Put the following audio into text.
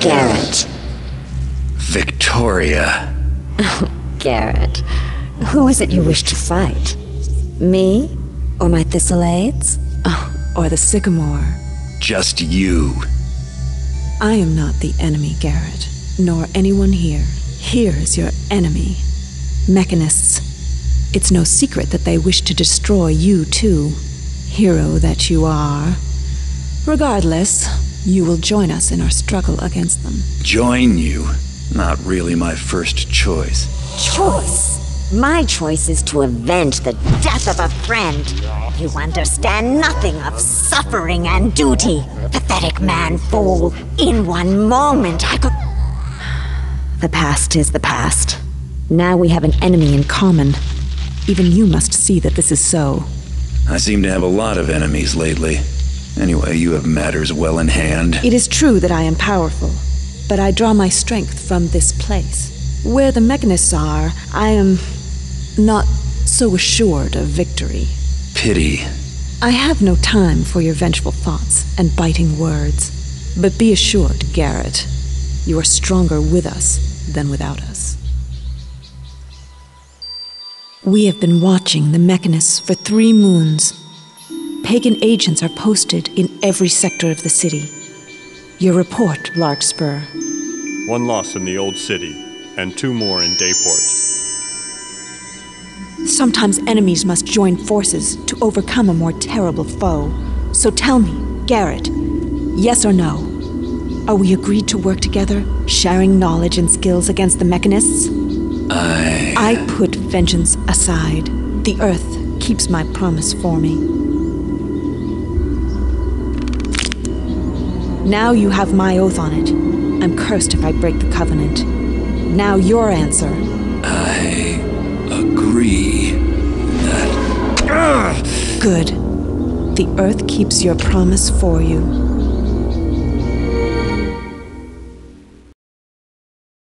Garrett. Viktoria. Garrett. Who is it you wish to fight? Me? Or my Thistlades? Oh, or the Sycamore? Just you. I am not the enemy, Garrett, nor anyone here. Here is your enemy. Mechanists. It's no secret that they wish to destroy you, too. Hero that you are. Regardless, you will join us in our struggle against them. Join you? Not really my first choice. Choice? My choice is to avenge the death of a friend. You understand nothing of suffering and duty. Pathetic man fool. In one moment I could. The past is the past. Now we have an enemy in common. Even you must see that this is so. I seem to have a lot of enemies lately. Anyway, you have matters well in hand. It is true that I am powerful, but I draw my strength from this place. Where the mechanists are, I am not so assured of victory. Pity. I have no time for your vengeful thoughts and biting words. But be assured, Garrett, you are stronger with us than without us. We have been watching the mechanists for three moons. Pagan agents are posted in every sector of the city. Your report, Larkspur. One loss in the old city, and two more in Dayport. Sometimes enemies must join forces to overcome a more terrible foe. So tell me, Garrett, yes or no? Are we agreed to work together, sharing knowledge and skills against the mechanists? I. I put vengeance aside. The Earth keeps my promise for me. Now you have my oath on it. I'm cursed if I break the covenant. Now your answer. I agree that. Good. The Earth keeps your promise for you.